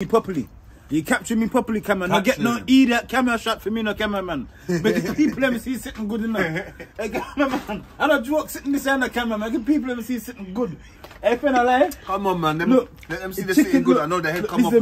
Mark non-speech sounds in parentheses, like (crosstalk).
me properly. You capture me properly, cameraman. I get no E idiot camera shot for me, no cameraman. But the people let me see sitting good enough. (laughs) Hey, cameraman, I don't joke sitting this end the cameraman. The people let me see sitting good. Hey, finna lie. Come on, man. Them, Look, let them see the sitting good. I know the head come up.